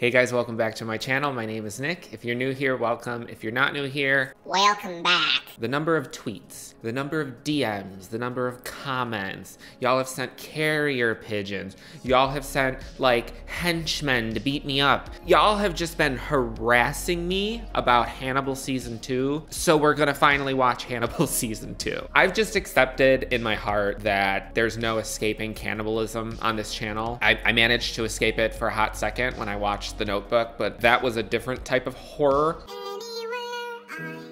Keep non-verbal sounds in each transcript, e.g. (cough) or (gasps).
Hey guys, welcome back to my channel. My name is Nick. If you're new here, welcome. If you're not new here, Welcome back. The number of tweets, the number of DMs, the number of comments, y'all have sent carrier pigeons, y'all have sent like henchmen to beat me up. Y'all have just been harassing me about Hannibal season two, so we're gonna finally watch Hannibal (laughs) season two. I've just accepted in my heart that there's no escaping cannibalism on this channel. I, I managed to escape it for a hot second when I watched The Notebook, but that was a different type of horror. Anywhere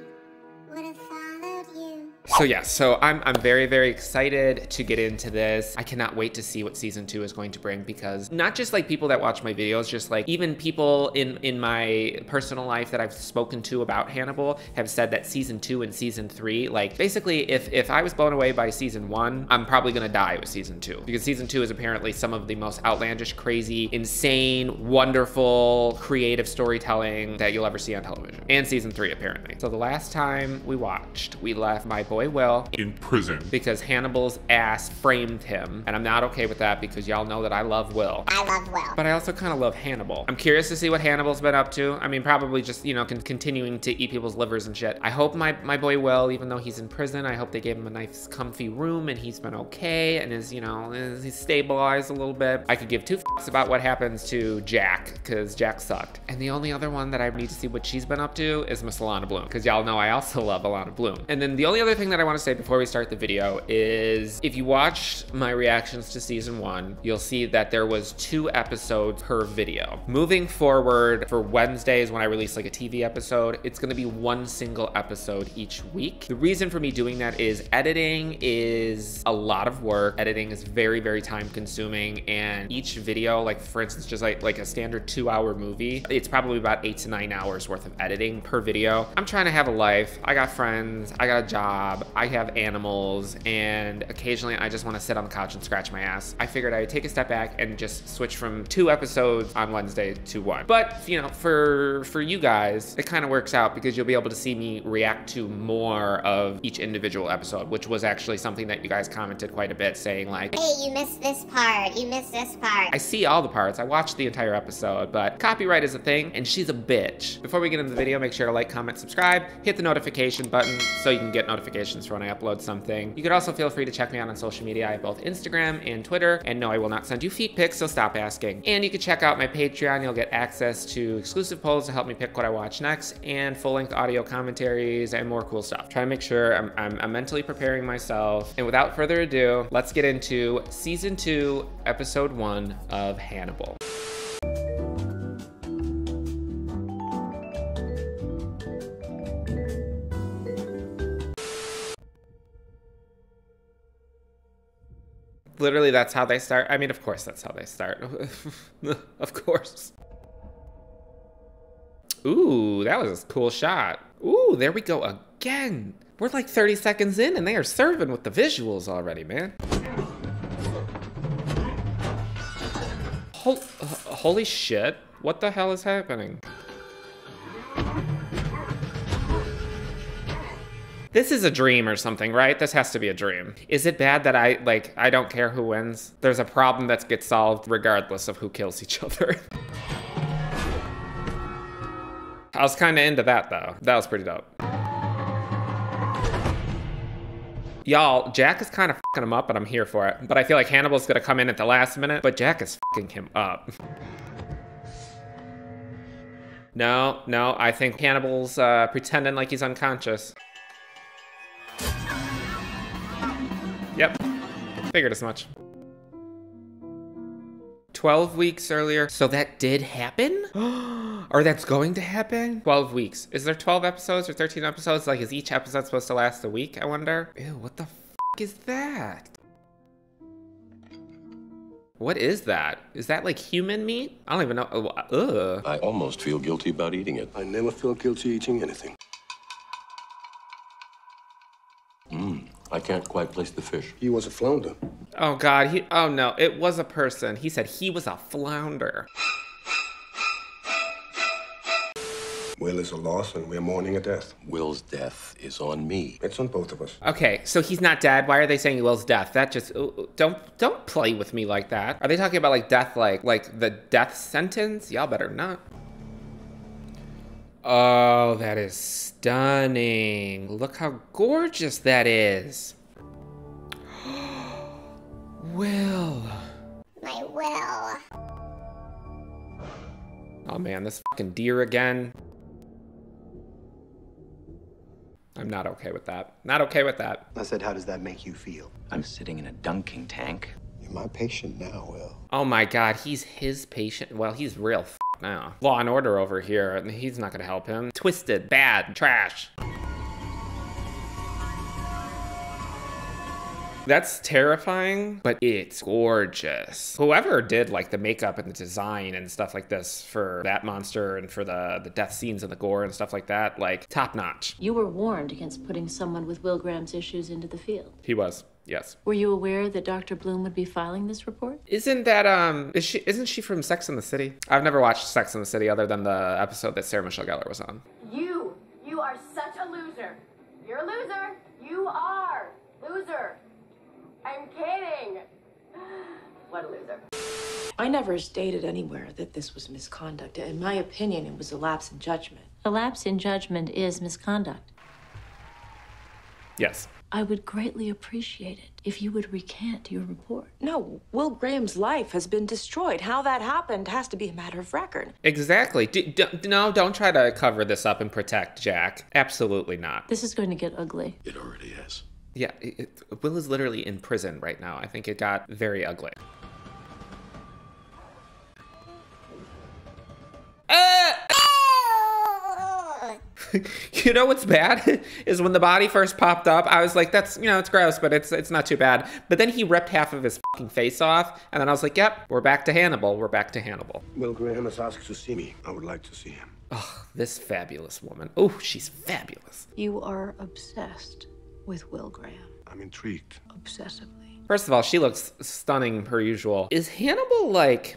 So yeah, so I'm, I'm very, very excited to get into this. I cannot wait to see what season two is going to bring because not just like people that watch my videos, just like even people in, in my personal life that I've spoken to about Hannibal have said that season two and season three, like basically if, if I was blown away by season one, I'm probably gonna die with season two because season two is apparently some of the most outlandish, crazy, insane, wonderful, creative storytelling that you'll ever see on television. And season three apparently. So the last time we watched, we left my boy Will in prison. because Hannibal's ass framed him. And I'm not okay with that because y'all know that I love Will. I love Will. But I also kind of love Hannibal. I'm curious to see what Hannibal's been up to. I mean, probably just, you know, con- continuing to eat people's livers and shit. I hope my, my boy Will, even though he's in prison, I hope they gave him a nice comfy room and he's been okay and is, you know, is he's stabilized a little bit. I could give two fucks about what happens to Jack because Jack sucked. And the only other one that I need to see what she's been up to is Miss Alana Bloom because y'all know I also (laughs) love Alana Bloom. And then the only other thing that I want to say before we start the video is if you watched my reactions to season one, you'll see that there was two episodes per video. Moving forward for Wednesdays when I release like a TV episode, it's gonna be one single episode each week. The reason for me doing that is editing is a lot of work. Editing is very, very time consuming and each video, like for instance, just like, like a standard two hour movie, it's probably about eight to nine hours worth of editing per video. I'm trying to have a life. I got friends, I got a job, I have animals, and occasionally I just want to sit on the couch and scratch my ass. I figured I would take a step back and just switch from two episodes on Wednesday to one. But you know, for for you guys, it kind of works out because you'll be able to see me react to more of each individual episode, which was actually something that you guys commented quite a bit, saying like, Hey, you missed this part. You missed this part. I see all the parts. I watched the entire episode, but copyright is a thing, and she's a bitch. Before we get into the video, make sure to like, comment, subscribe, hit the notification button so you can get notifications for when I upload something. You could also feel free to check me out on social media. I have both Instagram and Twitter, and no, I will not send you feet pics, so stop asking. And you can check out my Patreon. You'll get access to exclusive polls to help me pick what I watch next, and full-length audio commentaries and more cool stuff. Try to make sure I'm, I'm, I'm mentally preparing myself. And without further ado, let's get into season two, episode one of Hannibal. Literally, that's how they start. I mean, of course, that's how they start. (laughs) of course. Ooh, that was a cool shot. Ooh, there we go again. We're like 30 seconds in and they are serving with the visuals already, man. Hol- uh, holy shit. What the hell is happening? This is a dream or something, right? This has to be a dream. Is it bad that I, like, I don't care who wins? There's a problem that gets solved regardless of who kills each (laughs) other. I was kind of into that though. That was pretty dope. Y'all, Jack is kind of fucking him up, and I'm here for it. But I feel like Hannibal's gonna come in at the last minute, but Jack is fucking him up. No, no, I think Hannibal's uh, pretending like he's unconscious. Yep, figured as much. 12 weeks earlier. So that did happen? (gasps) or that's going to happen? 12 weeks. Is there 12 episodes or 13 episodes? Like, is each episode supposed to last a week, I wonder? Ew, what the f is that? What is that? Is that like human meat? I don't even know. Oh, uh, ugh. I almost feel guilty about eating it. I never feel guilty eating anything. Hmm. I can't quite place the fish. He was a flounder. Oh god, he oh no, it was a person. He said he was a flounder. Will is a loss, and we're mourning a death. Will's death is on me. It's on both of us. Okay, so he's not dead. Why are they saying Will's death? That just don't don't play with me like that. Are they talking about like death, like like the death sentence? Y'all better not. Oh, that is stunning. Look how gorgeous that is. (gasps) Will. My will. Oh man, this fucking deer again. I'm not okay with that. Not okay with that. I said, how does that make you feel? I'm sitting in a dunking tank. You're my patient now, Will. Oh my god, he's his patient. Well, he's real f- now. Law and order over here, and he's not gonna help him. Twisted, bad, trash. That's terrifying, but it's gorgeous. Whoever did like the makeup and the design and stuff like this for that monster and for the the death scenes and the gore and stuff like that, like top notch. You were warned against putting someone with Will Graham's issues into the field. He was. Yes. Were you aware that Dr. Bloom would be filing this report? Isn't that um is she isn't she from Sex in the City? I've never watched Sex in the City other than the episode that Sarah Michelle Gellar was on. You, you are such a loser. You're a loser. You are loser. I'm kidding. (gasps) What a loser. I never stated anywhere that this was misconduct. In my opinion, it was a lapse in judgment. A lapse in judgment is misconduct. Yes. I would greatly appreciate it if you would recant your report. No, Will Graham's life has been destroyed. How that happened has to be a matter of record. Exactly. D- d- no, don't try to cover this up and protect Jack. Absolutely not. This is going to get ugly. It already is. Yeah, it, it- Will is literally in prison right now. I think it got very ugly. (laughs) you know what's bad (laughs) is when the body first popped up i was like that's you know it's gross but it's it's not too bad but then he ripped half of his fucking face off and then i was like yep we're back to hannibal we're back to hannibal Will Graham has asked to see me. I would like to see him. Oh, this fabulous woman oh she's fabulous You are obsessed with Will Graham. I'm intrigued. Obsessively. First of all, she looks stunning per usual. Is Hannibal like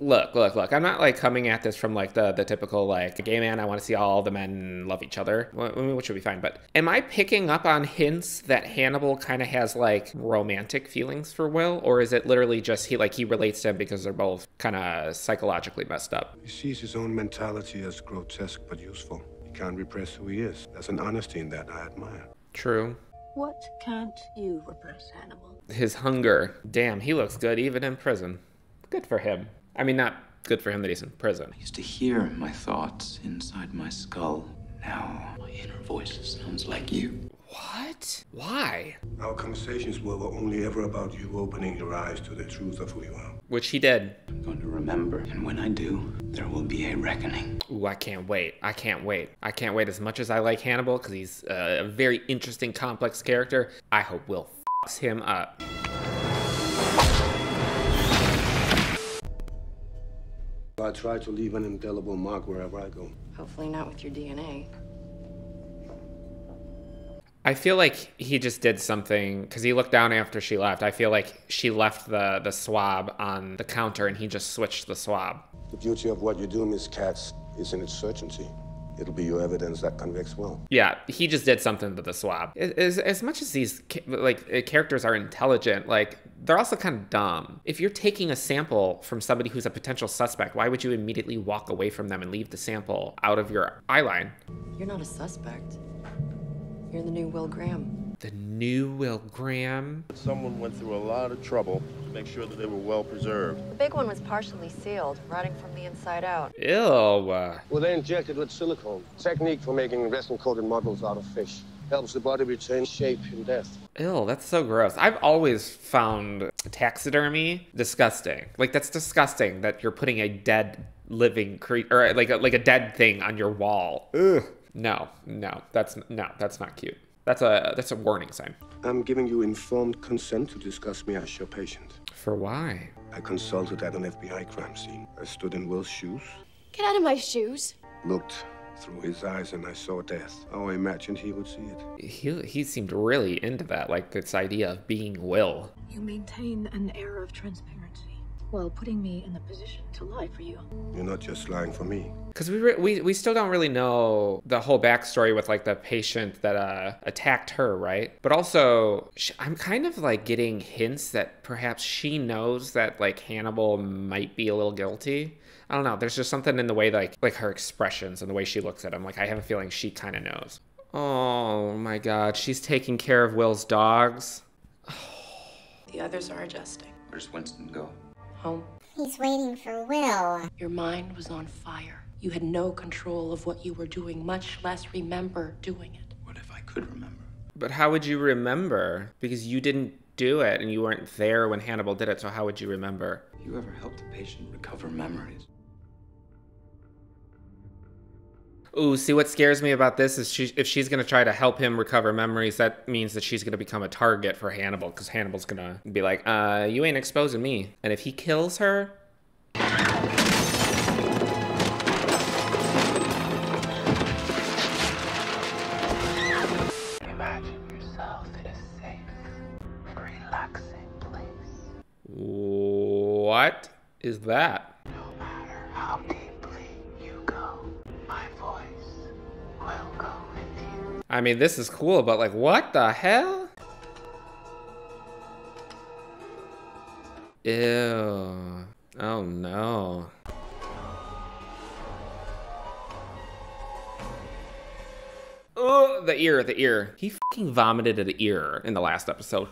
Look, look, look. I'm not like coming at this from like the the typical like gay man. I want to see all the men love each other, wh- wh- which would be fine. But am I picking up on hints that Hannibal kind of has like romantic feelings for Will, or is it literally just he like he relates to him because they're both kind of psychologically messed up? He sees his own mentality as grotesque but useful. He can't repress who he is. There's an honesty in that I admire. True. What can't you repress, Hannibal? His hunger. Damn, he looks good even in prison. Good for him. I mean, not good for him that he's in prison. I used to hear my thoughts inside my skull. Now my inner voice sounds like you. What? Why? Our conversations were only ever about you opening your eyes to the truth of who you are. Which he did. I'm going to remember, and when I do, there will be a reckoning. Ooh, I can't wait. I can't wait. I can't wait as much as I like Hannibal because he's uh, a very interesting, complex character. I hope Will fucks him up. I try to leave an indelible mark wherever I go. Hopefully not with your DNA. I feel like he just did something because he looked down after she left. I feel like she left the, the swab on the counter and he just switched the swab. The beauty of what you do, Miss Katz, is in its certainty. It'll be your evidence that convicts Will. Yeah, he just did something to the swab. As, as much as these like uh, characters are intelligent, like they're also kind of dumb. If you're taking a sample from somebody who's a potential suspect, why would you immediately walk away from them and leave the sample out of your eye line? You're not a suspect. You're the new Will Graham. The new Will Graham. Someone went through a lot of trouble to make sure that they were well preserved. The big one was partially sealed, rotting from the inside out. Ew. Well, they injected with silicone. Technique for making resin-coated models out of fish. Helps the body retain shape in death. Ew, that's so gross. I've always found taxidermy disgusting. Like that's disgusting that you're putting a dead living creature or like a, like a dead thing on your wall. Ugh. No, no, that's no, that's not cute. That's a that's a warning sign. I'm giving you informed consent to discuss me as your patient. For why? I consulted at an FBI crime scene. I stood in Will's shoes, Get out of my shoes. looked through his eyes, and I saw death. How I imagined he would see it. He he seemed really into that, like this idea of being Will. You maintain an air of transparency. Well, putting me in the position to lie for you. You're not just lying for me. Because we, we we still don't really know the whole backstory with like the patient that uh, attacked her, right? But also, sh- I'm kind of like getting hints that perhaps she knows that like Hannibal might be a little guilty. I don't know. There's just something in the way like like her expressions and the way she looks at him. Like I have a feeling she kind of knows. Oh my God, she's taking care of Will's dogs. The others are adjusting. Where's Winston go? Home. He's waiting for Will. Your mind was on fire. You had no control of what you were doing, much less remember doing it. What if I could remember? But how would you remember? Because you didn't do it and you weren't there when Hannibal did it. So how would you remember? You ever helped a patient recover memories? Ooh, see what scares me about this is she, if she's gonna try to help him recover memories, that means that she's gonna become a target for Hannibal, because Hannibal's gonna be like, uh, you ain't exposing me. And if he kills her, Imagine yourself in a safe, relaxing place. what is that? I mean, this is cool, but like, what the hell? Ew. Oh no. Oh, the ear, the ear. He fucking vomited at an ear in the last episode.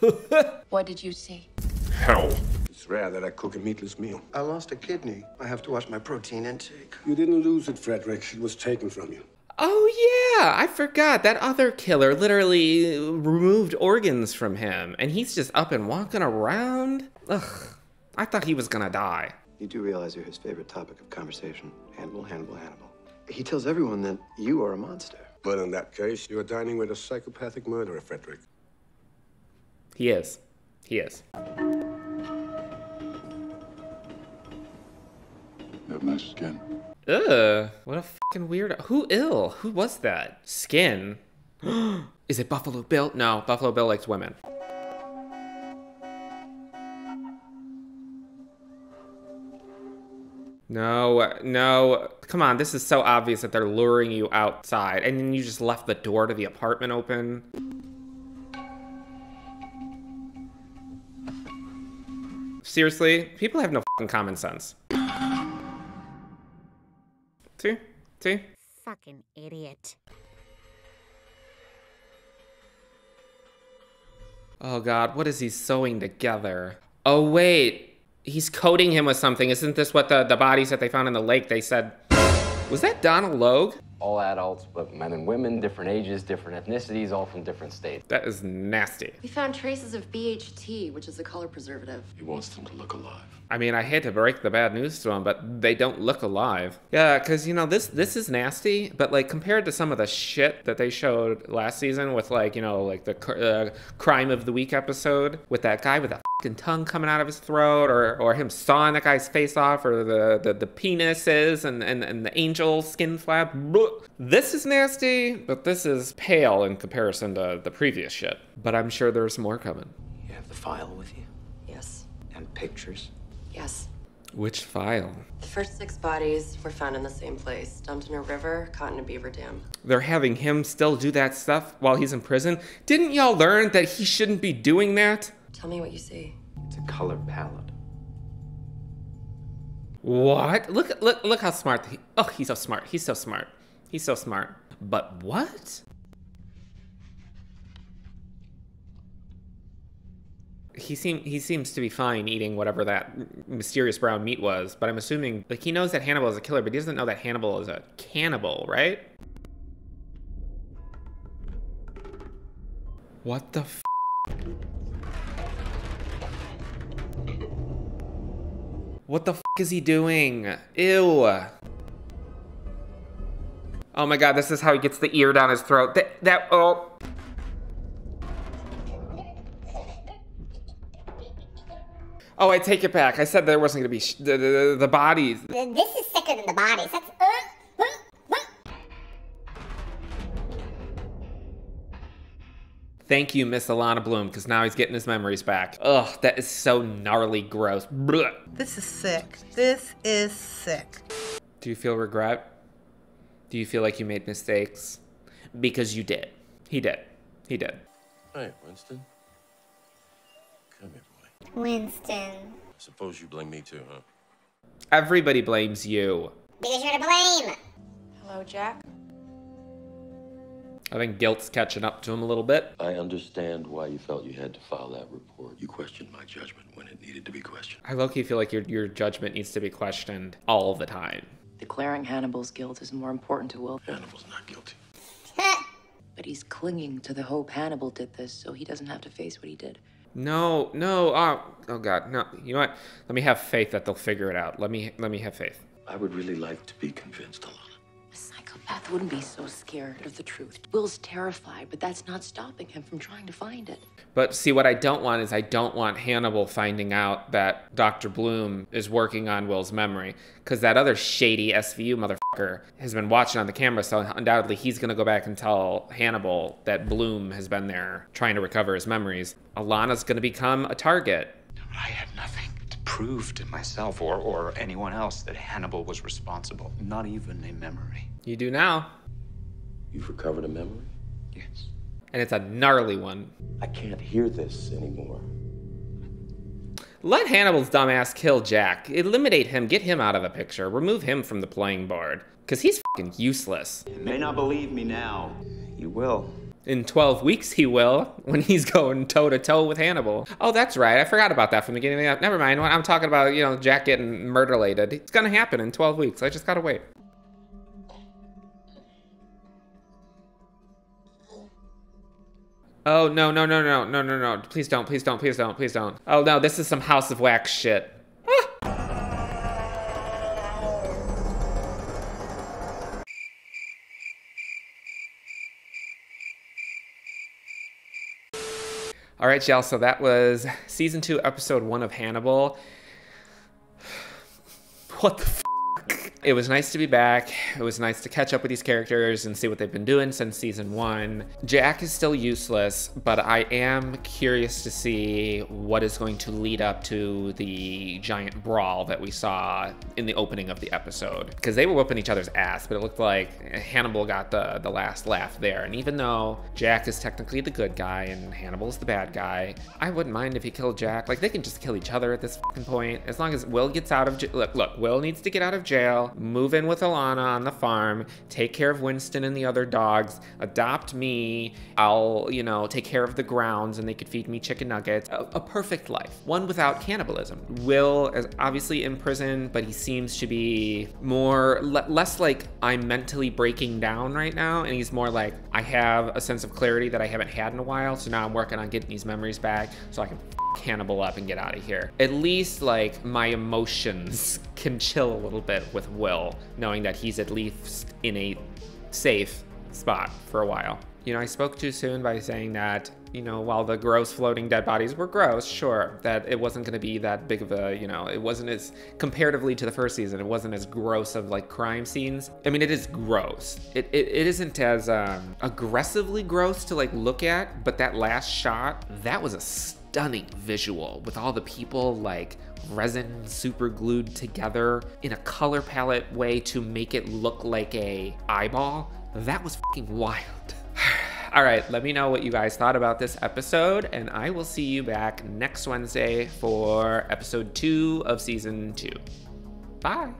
(laughs) What did you see? Hell. It's rare that I cook a meatless meal. I lost a kidney. I have to watch my protein intake. You didn't lose it, Frederick. It was taken from you. Oh yeah, I forgot that other killer literally removed organs from him, and he's just up and walking around. Ugh, I thought he was gonna die. You do realize you're his favorite topic of conversation. Hannibal, Hannibal, Hannibal. He tells everyone that you are a monster. But in that case, you are dining with a psychopathic murderer, Frederick. He is. He is. You have nice skin. Ugh, what a fucking weirdo. Who ill? Who was that? Skin. (gasps) is it Buffalo Bill? No, Buffalo Bill likes women. No, no. Come on, this is so obvious that they're luring you outside, and then you just left the door to the apartment open. Seriously, people have no fucking common sense. See? See? Fucking idiot. Oh god, what is he sewing together? Oh wait, he's coating him with something. Isn't this what the, the bodies that they found in the lake, they said, was that Donald Logue? All adults, but men and women, different ages, different ethnicities, all from different states. That is nasty. We found traces of BHT, which is a color preservative. He wants them to look alive. I mean, I hate to break the bad news to them, but they don't look alive. Yeah, because you know this this is nasty, but like compared to some of the shit that they showed last season with like you know like the cr- uh, crime of the week episode with that guy with a fucking tongue coming out of his throat, or or him sawing that guy's face off, or the the, the penises and, and and the angel skin flap. Blech. This is nasty, but this is pale in comparison to the previous shit. But I'm sure there's more coming. You have the file with you? Yes. And pictures? Yes. Which file? The first six bodies were found in the same place, dumped in a river, caught in a beaver dam. they're having him still do that stuff while he's in prison. Didn't y'all learn that he shouldn't be doing that? Tell me what you see. It's a color palette. What? Look, look, look how smart. He, oh, he's so smart. He's so smart. He's so smart. But what? He seem he seems to be fine eating whatever that mysterious brown meat was, but I'm assuming like he knows that Hannibal is a killer, but he doesn't know that Hannibal is a cannibal, right? What the f- What the f is he doing? Ew. Oh my god, this is how he gets the ear down his throat. That, that, oh. Oh, I take it back. I said there wasn't gonna be sh- the, the, the bodies. This is sicker than the bodies. That's. Uh, uh, uh. Thank you, Miss Alana Bloom, because now he's getting his memories back. Ugh, that is so gnarly gross. Blech. This is sick. This is sick. Do you feel regret? Do you feel like you made mistakes? Because you did. He did. He did. Hey, Winston. Come here, boy. Winston. I suppose you blame me too, huh? Everybody blames you. Because you're to blame. Hello, Jack. I think guilt's catching up to him a little bit. I understand why you felt you had to file that report. You questioned my judgment when it needed to be questioned. I low-key feel like your, your judgment needs to be questioned all the time. Declaring Hannibal's guilt is more important to Will. Hannibal's not guilty. (laughs) But he's clinging to the hope Hannibal did this so he doesn't have to face what he did. No, no, oh, oh God, no. You know what? Let me have faith that they'll figure it out. Let me, let me have faith. I would really like to be convinced. A psychopath wouldn't be so scared of the truth. Will's terrified, but that's not stopping him from trying to find it. But see, what I don't want is I don't want Hannibal finding out that Dr. Bloom is working on Will's memory. Because that other shady SVU motherfucker has been watching on the camera, so undoubtedly he's going to go back and tell Hannibal that Bloom has been there trying to recover his memories. Alana's going to become a target. I had nothing to prove to myself or, or anyone else that Hannibal was responsible. Not even a memory. You do now. You've recovered a memory? Yes. And it's a gnarly one. I can't hear this anymore. Let Hannibal's dumbass kill Jack. Eliminate him, get him out of the picture, remove him from the playing board. Because he's fucking useless. You may not believe me now. You will. In 12 weeks, he will, when he's going toe to toe with Hannibal. Oh, that's right. I forgot about that from the beginning. Never mind. I'm talking about, you know, Jack getting murderlated. It's going to happen in 12 weeks. I just got to wait. Oh, no, no, no, no, no, no, no. Please don't, please don't, please don't, please don't. Oh, no, this is some House of Wax shit. Ah! All right, y'all. So that was season two, episode one of Hannibal. (sighs) What the? It was nice to be back. It was nice to catch up with these characters and see what they've been doing since season one. Jack is still useless, but I am curious to see what is going to lead up to the giant brawl that we saw in the opening of the episode. Because they were whooping each other's ass, but it looked like Hannibal got the, the last laugh there. And even though Jack is technically the good guy and Hannibal's the bad guy, I wouldn't mind if he killed Jack. Like, they can just kill each other at this point. As long as Will gets out of. Look, look, Will needs to get out of jail move in with Alana on the farm, take care of Winston and the other dogs, adopt me. I'll, you know, take care of the grounds and they could feed me chicken nuggets. A, a perfect life, one without cannibalism. Will is obviously in prison, but he seems to be more, le less like I'm mentally breaking down right now. And he's more like, I have a sense of clarity that I haven't had in a while. So now I'm working on getting these memories back so I can Hannibal up and get out of here. At least like my emotions (laughs) can chill a little bit with Will, knowing that he's at least in a safe spot for a while. You know, I spoke too soon by saying that, you know, while the gross floating dead bodies were gross, sure, that it wasn't going to be that big of a, you know, it wasn't as, comparatively to the first season, it wasn't as gross of like crime scenes. I mean, it is gross. It, it, it isn't as um, aggressively gross to like look at, but that last shot, that was a stunning visual with all the people like resin super glued together in a color palette way to make it look like a eyeball. That was wild. (sighs) All right, let me know what you guys thought about this episode, and I will see you back next Wednesday for episode two of season two. Bye.